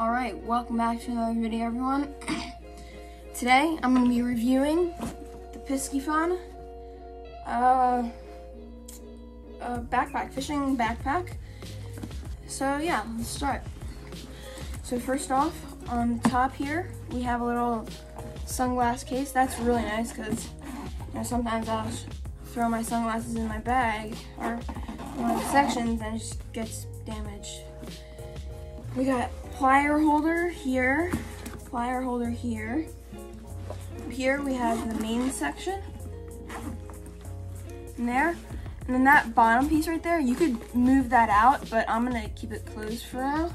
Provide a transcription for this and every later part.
All right, welcome back to another video, everyone. Today, I'm to be reviewing the Piscifun uh, uh, backpack, fishing backpack. So yeah, let's start. So first off, on the top here, we have a little sunglass case. That's really nice because you know sometimes I'll throw my sunglasses in my bag or one of the sections and it just gets damaged. We got plier holder here, plier holder here. Here we have the main section. There. And then that bottom piece right there, you could move that out, but I'm gonna keep it closed for now.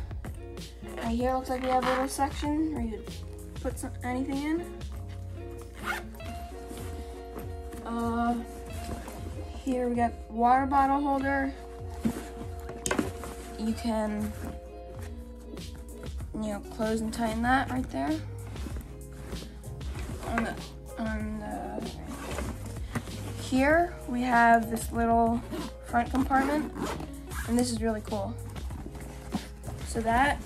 Right here looks like we have a little section where you could put some, anything in. Uh, here we got water bottle holder. You can, you know, close and tighten that right there. On the, on the, here we have this little front compartment, and this is really cool. So that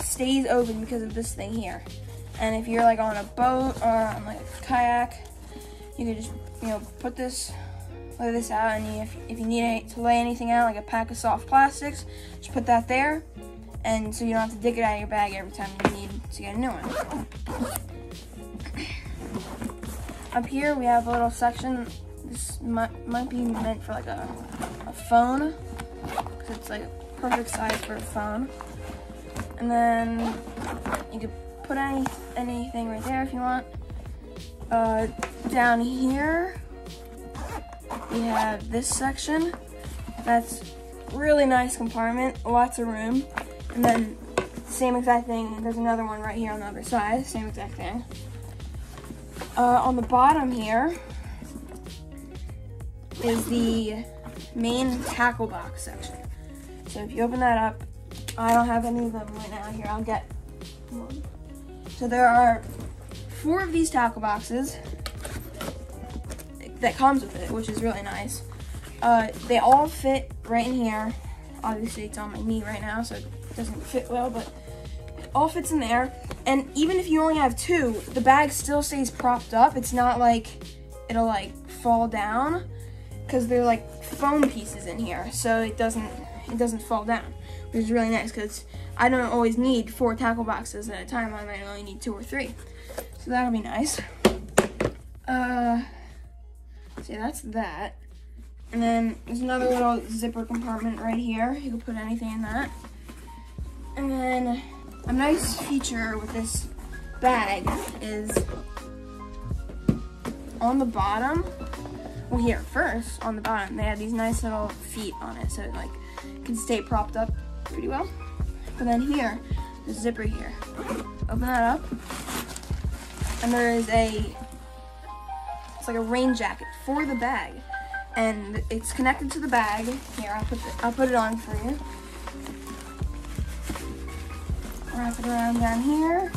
stays open because of this thing here. And if you're like on a boat or on like a kayak, you can just, you know, put this, lay this out, and if, if you need to lay anything out, like a pack of soft plastics, just put that there, and so you don't have to dig it out of your bag every time you need to get a new one. Up here, we have a little section. This might, might be meant for like a, a phone, because it's like perfect size for a phone. And then you could put any anything right there if you want. Uh, down here, we have this section. That's really nice compartment, lots of room. And then same exact thing, there's another one right here on the other side, same exact thing. Uh, on the bottom here is the main tackle box section. So if you open that up, I don't have any of them right now. Here, I'll get one. So there are four of these tackle boxes that comes with it, which is really nice. Uh, they all fit right in here. Obviously, it's on my knee right now, so doesn't fit well, but it all fits in there. And even if you only have two, the bag still stays propped up. It's not like it'll like fall down because they're like foam pieces in here, so it doesn't it doesn't fall down, which is really nice because I don't always need four tackle boxes at a time. I might only need two or three, so that'll be nice. Uh, see, that's that. And then there's another little zipper compartment right here. You can put anything in that. And then a nice feature with this bag is on the bottom, well here first, on the bottom, they have these nice little feet on it so it like can stay propped up pretty well. But then here, the zipper here. Open that up. And there is a, it's like a rain jacket for the bag. And it's connected to the bag. Here, I'll put, the, I'll put it on for you. Wrap it around down here.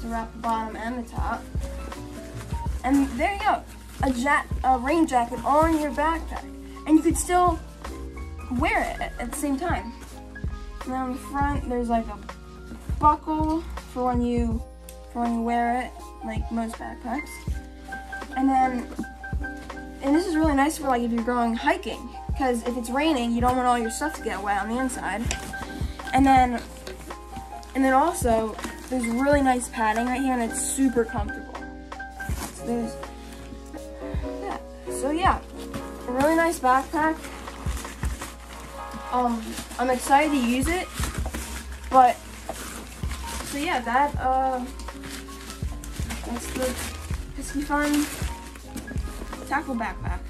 To wrap the bottom and the top. And there you go. A, ja a rain jacket on your backpack. And you could still wear it at, at the same time. And then on the front, there's like a buckle for when you for when you wear it, like most backpacks. And then, and this is really nice for like if you're going hiking, because if it's raining, you don't want all your stuff to get wet on the inside. And then, and then also, there's really nice padding right here, and it's super comfortable. So there's that. So yeah, a really nice backpack. Um, I'm excited to use it, but so yeah, that uh, that's the Piscifun tackle backpack.